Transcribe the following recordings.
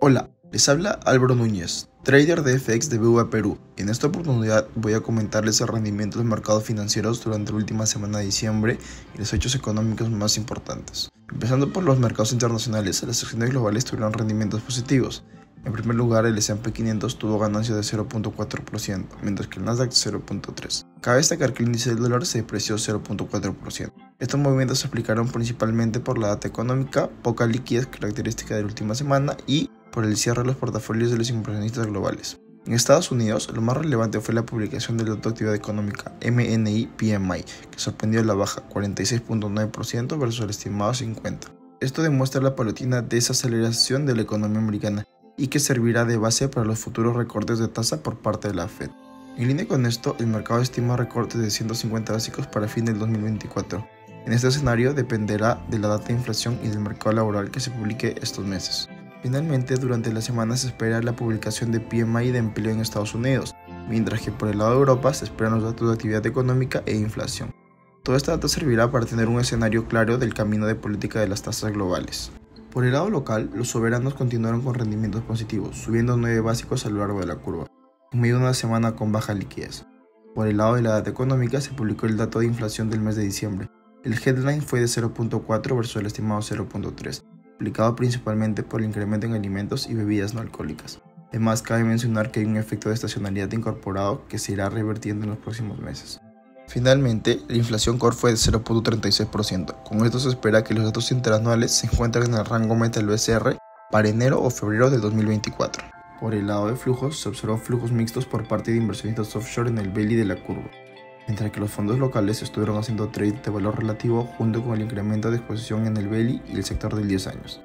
Hola, les habla Álvaro Núñez, trader de FX de BVA Perú. En esta oportunidad voy a comentarles el rendimiento de los mercados financieros durante la última semana de diciembre y los hechos económicos más importantes. Empezando por los mercados internacionales, las acciones globales tuvieron rendimientos positivos. En primer lugar, el S&P 500 tuvo ganancias de 0.4%, mientras que el Nasdaq 0.3%. Cabe destacar que el índice del dólar se depreció 0.4%. Estos movimientos se explicaron principalmente por la data económica, poca liquidez característica de la última semana y por el cierre de los portafolios de los inversionistas globales. En Estados Unidos, lo más relevante fue la publicación de actividad económica MNI PMI, que sorprendió la baja 46.9% versus el estimado 50%. Esto demuestra la paulatina desaceleración de la economía americana y que servirá de base para los futuros recortes de tasa por parte de la Fed. En línea con esto, el mercado estima recortes de 150 básicos para fin del 2024. En este escenario dependerá de la data de inflación y del mercado laboral que se publique estos meses. Finalmente, durante la semana se espera la publicación de PMI de empleo en Estados Unidos, mientras que por el lado de Europa se esperan los datos de actividad económica e inflación. Toda esta data servirá para tener un escenario claro del camino de política de las tasas globales. Por el lado local, los soberanos continuaron con rendimientos positivos, subiendo 9 básicos a lo largo de la curva, en medio de una semana con baja liquidez. Por el lado de la data económica se publicó el dato de inflación del mes de diciembre. El headline fue de 0.4 versus el estimado 0.3, explicado principalmente por el incremento en alimentos y bebidas no alcohólicas. Además, cabe mencionar que hay un efecto de estacionalidad incorporado que se irá revertiendo en los próximos meses. Finalmente, la inflación core fue de 0.36%. Con esto se espera que los datos interanuales se encuentren en el rango meta del BCR para enero o febrero de 2024. Por el lado de flujos, se observó flujos mixtos por parte de inversionistas offshore en el belly de la curva, mientras que los fondos locales estuvieron haciendo trade de valor relativo junto con el incremento de exposición en el belly y el sector del 10 años.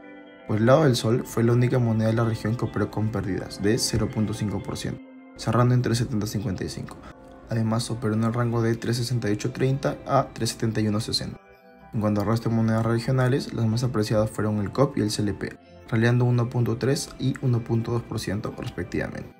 Por el lado del sol, fue la única moneda de la región que operó con pérdidas de 0.5%, cerrando en 370.55. Además, operó en el rango de 368.30 a 371.60. En cuanto al resto de monedas regionales, las más apreciadas fueron el COP y el CLP, raleando 1.3 y 1.2% respectivamente.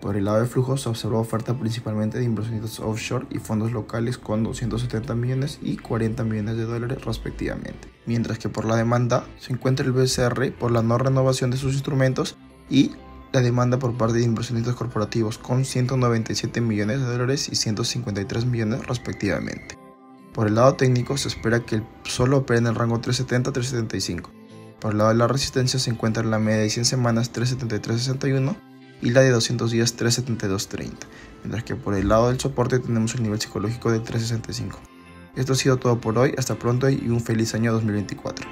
Por el lado de flujos se observó oferta principalmente de inversionistas offshore y fondos locales con 270 millones y 40 millones de dólares respectivamente. Mientras que por la demanda se encuentra el BCR por la no renovación de sus instrumentos y la demanda por parte de inversionistas corporativos con 197 millones de dólares y 153 millones respectivamente. Por el lado técnico se espera que el solo opere en el rango 370-375. Por el lado de la resistencia se encuentra en la media de 100 semanas 373-61 y la de 200 días 372-30, mientras que por el lado del soporte tenemos el nivel psicológico de 365. Esto ha sido todo por hoy, hasta pronto y un feliz año 2024.